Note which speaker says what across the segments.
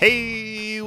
Speaker 1: Hey,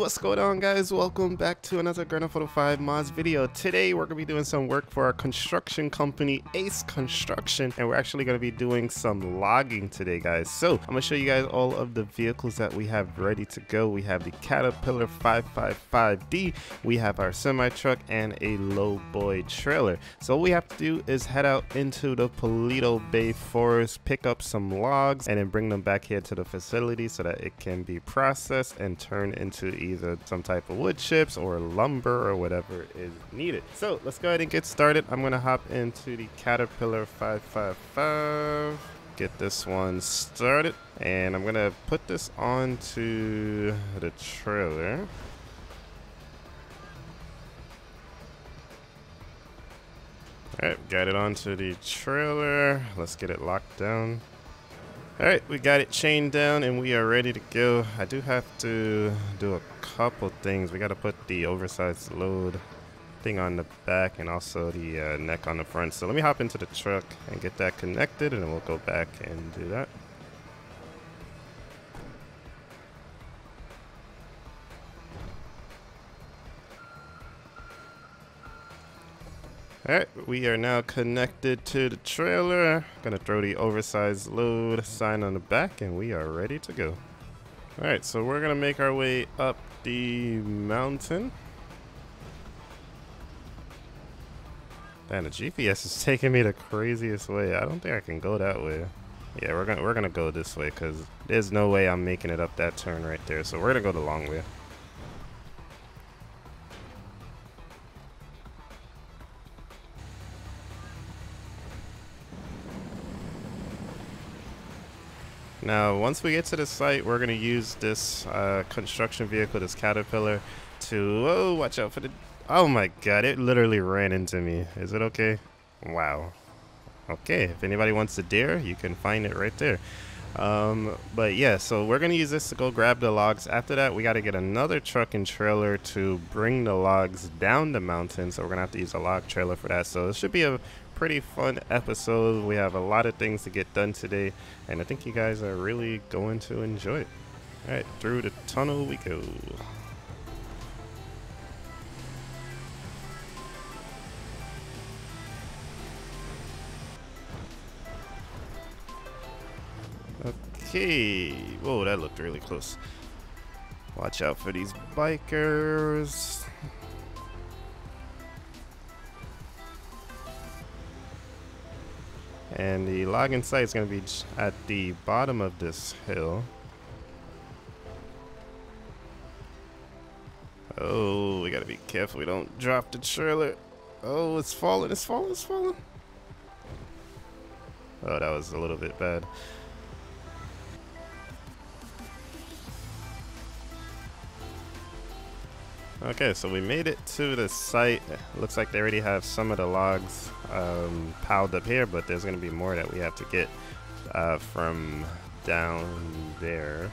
Speaker 1: what's going on guys? Welcome back to another Grand Theft Auto 5 mods video. Today we're going to be doing some work for our construction company, Ace Construction, and we're actually going to be doing some logging today guys. So, I'm going to show you guys all of the vehicles that we have ready to go. We have the Caterpillar 555D, we have our semi-truck, and a lowboy trailer. So all we have to do is head out into the Paleto Bay Forest, pick up some logs, and then bring them back here to the facility so that it can be processed and turned into either some type of wood chips or lumber or whatever is needed. So let's go ahead and get started. I'm gonna hop into the Caterpillar 555 get this one started and I'm gonna put this onto the trailer Alright, got it onto the trailer. Let's get it locked down. Alright, we got it chained down and we are ready to go. I do have to do a couple things. We got to put the oversized load thing on the back and also the uh, neck on the front. So let me hop into the truck and get that connected and then we'll go back and do that. Alright, we are now connected to the trailer. Gonna throw the oversized load sign on the back and we are ready to go. Alright, so we're gonna make our way up the mountain. And the GPS is taking me the craziest way. I don't think I can go that way. Yeah, we're gonna we're gonna go this way because there's no way I'm making it up that turn right there. So we're gonna go the long way. Now, once we get to the site, we're going to use this uh, construction vehicle, this Caterpillar, to... Oh, watch out for the... Oh my god, it literally ran into me. Is it okay? Wow. Okay, if anybody wants a deer, you can find it right there. Um, but yeah, so we're going to use this to go grab the logs. After that, we got to get another truck and trailer to bring the logs down the mountain. So we're going to have to use a log trailer for that. So it should be a pretty fun episode. We have a lot of things to get done today, and I think you guys are really going to enjoy it. Alright, through the tunnel we go. Okay. Whoa, that looked really close. Watch out for these bikers. And the logging site is going to be at the bottom of this hill. Oh, we got to be careful we don't drop the trailer. Oh, it's falling, it's falling, it's falling. Oh, that was a little bit bad. Okay, so we made it to the site. Looks like they already have some of the logs um, piled up here, but there's going to be more that we have to get uh, from down there.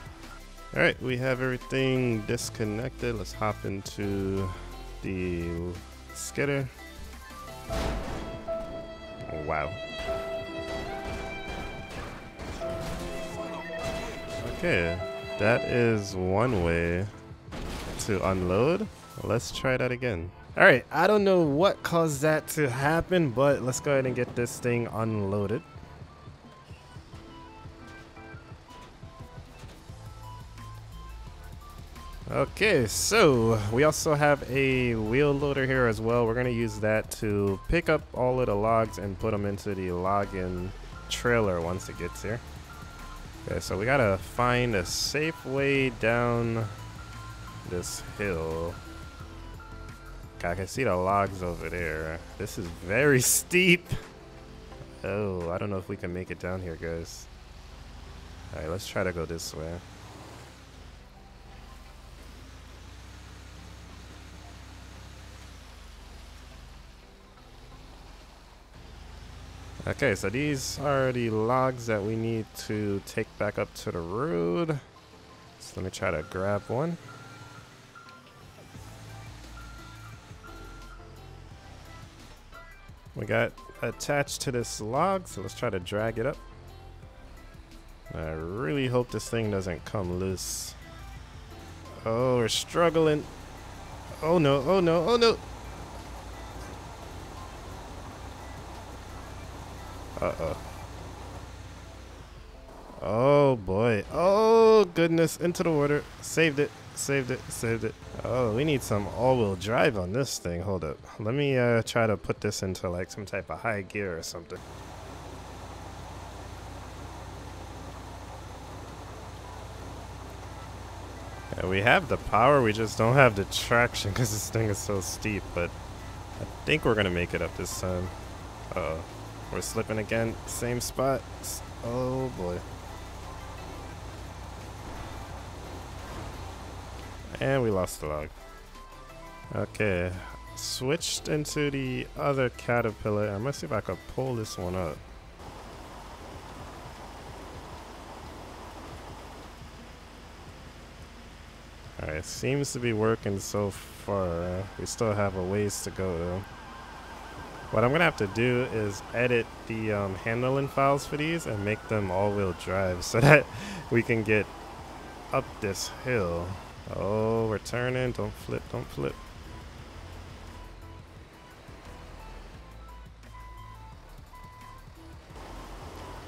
Speaker 1: Alright, we have everything disconnected. Let's hop into the skidder. Oh, wow. Okay, that is one way to unload. Let's try that again. All right, I don't know what caused that to happen, but let's go ahead and get this thing unloaded. Okay, so we also have a wheel loader here as well. We're gonna use that to pick up all of the logs and put them into the logging trailer once it gets here. Okay, so we gotta find a safe way down this hill. I can see the logs over there. This is very steep. Oh, I don't know if we can make it down here, guys. Alright, let's try to go this way. Okay, so these are the logs that we need to take back up to the road. So let me try to grab one. We got attached to this log, so let's try to drag it up. I really hope this thing doesn't come loose. Oh, we're struggling. Oh no, oh no, oh no. Uh-oh. Oh boy. Oh goodness, into the water. Saved it, saved it, saved it. Oh, we need some all-wheel drive on this thing. Hold up. Let me uh, try to put this into like some type of high gear or something. Yeah, we have the power, we just don't have the traction because this thing is so steep, but I think we're going to make it up this time. Uh oh We're slipping again. Same spot. Oh boy. And we lost the log. Okay. Switched into the other caterpillar. I'm gonna see if I can pull this one up. Alright, seems to be working so far. We still have a ways to go though. What I'm gonna have to do is edit the um, handling files for these and make them all-wheel drive so that we can get up this hill. Oh, we're turning. Don't flip, don't flip.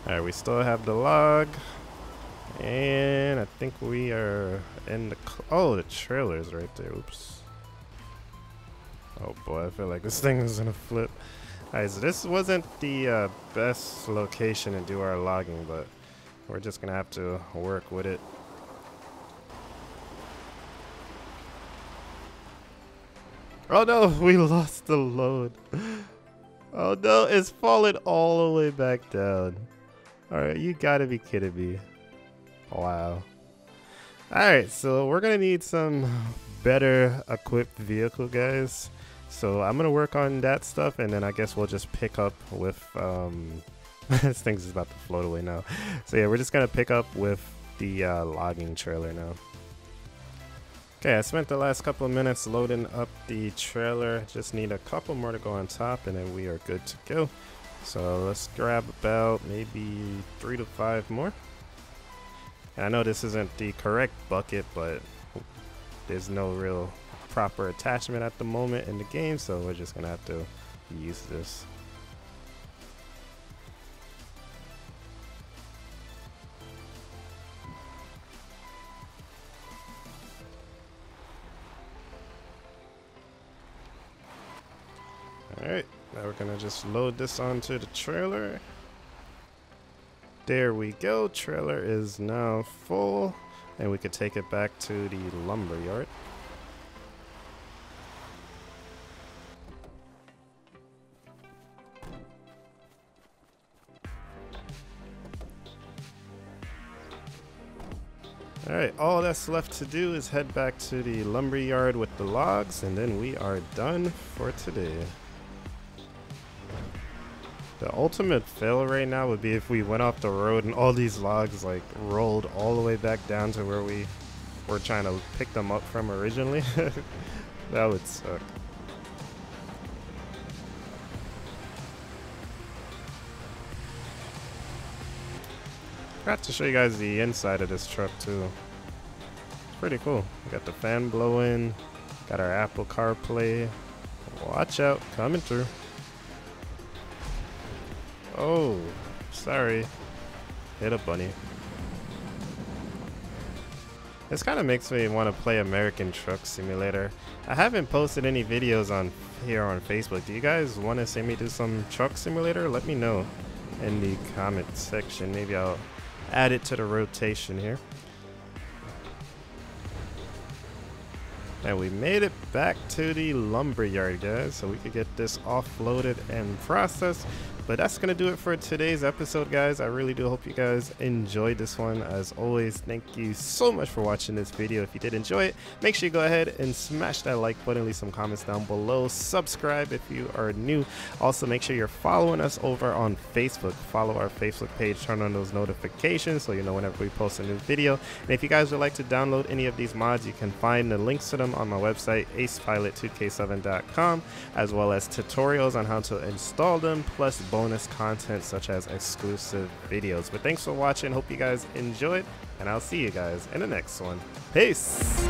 Speaker 1: Alright, we still have the log. And I think we are in the... Oh, the trailer's right there. Oops. Oh boy, I feel like this thing is gonna flip. Alright, so this wasn't the uh, best location to do our logging, but we're just gonna have to work with it. Oh no, we lost the load. Oh no, it's falling all the way back down. Alright, you gotta be kidding me. Wow. Alright, so we're gonna need some better equipped vehicle, guys. So I'm gonna work on that stuff and then I guess we'll just pick up with, um, this thing's about to float away now. So yeah, we're just gonna pick up with the uh, logging trailer now. Okay, I spent the last couple of minutes loading up the trailer. Just need a couple more to go on top and then we are good to go. So let's grab about maybe three to five more. And I know this isn't the correct bucket, but there's no real proper attachment at the moment in the game, so we're just gonna have to use this. Gonna just load this onto the trailer. There we go, trailer is now full, and we could take it back to the lumber yard. Alright, all that's left to do is head back to the lumber yard with the logs, and then we are done for today. The ultimate fail right now would be if we went off the road and all these logs like rolled all the way back down to where we were trying to pick them up from originally. that would suck. Got to show you guys the inside of this truck too. It's pretty cool. We got the fan blowing, got our Apple CarPlay. Watch out, coming through. Oh, sorry. Hit a bunny. This kind of makes me want to play American Truck Simulator. I haven't posted any videos on here on Facebook. Do you guys want to see me do some Truck Simulator? Let me know in the comment section. Maybe I'll add it to the rotation here. And we made it back to the lumber yard, guys, so we could get this offloaded and processed. But that's going to do it for today's episode, guys. I really do hope you guys enjoyed this one. As always, thank you so much for watching this video. If you did enjoy it, make sure you go ahead and smash that like button, leave some comments down below. Subscribe if you are new. Also, make sure you're following us over on Facebook. Follow our Facebook page, turn on those notifications so you know whenever we post a new video. And if you guys would like to download any of these mods, you can find the links to them on my website, acepilot2k7.com, as well as tutorials on how to install them, plus bonus bonus content such as exclusive videos. But thanks for watching. Hope you guys enjoyed, and I'll see you guys in the next one. Peace.